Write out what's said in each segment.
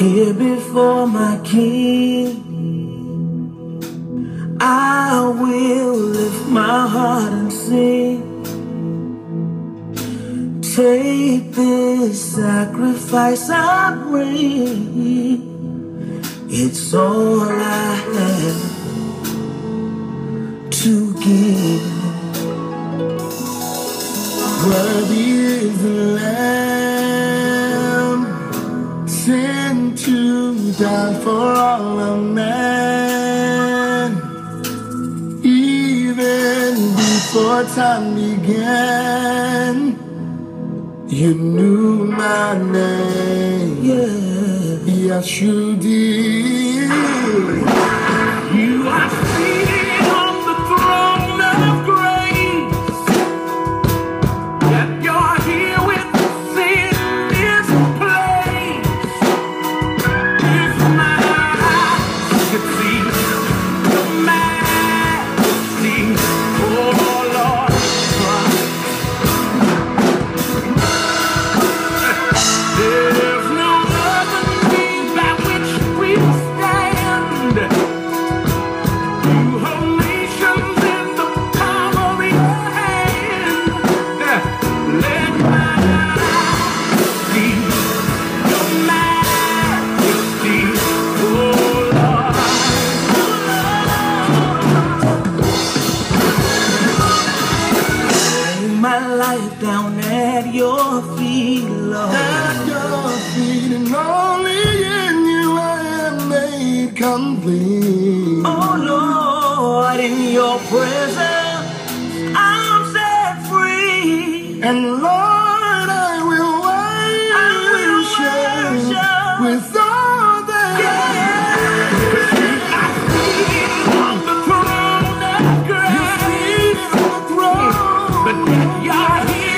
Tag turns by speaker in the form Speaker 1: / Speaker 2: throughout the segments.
Speaker 1: Here before my King, I will lift my heart and sing. Take this sacrifice I bring. It's all I have to give. Worthy is the time began, you knew my name. Yeah. Yes, you did. Down at your feet, Lord. At your feet, and only in you I am made complete. Oh Lord, in your presence I'm set free. And Lord, I will worship, with all that throne of grace. But you're here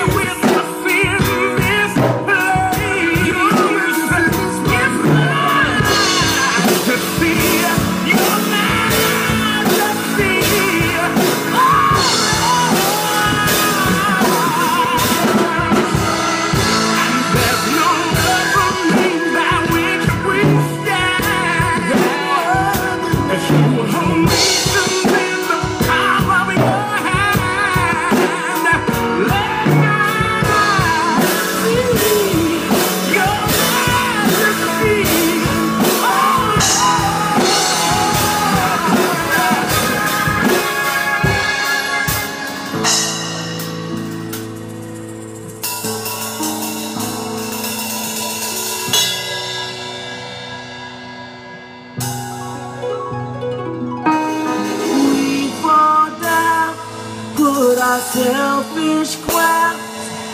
Speaker 1: our selfish crowns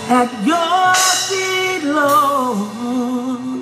Speaker 1: at your feet, Lord.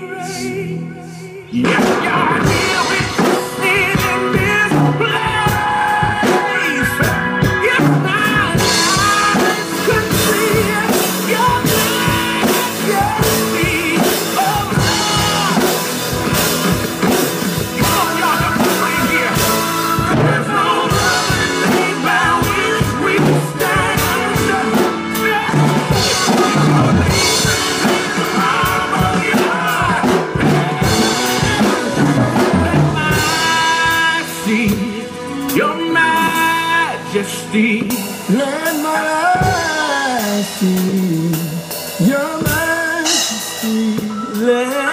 Speaker 1: Yes, you're here.
Speaker 2: majesty. Let my eyes see your majesty. Let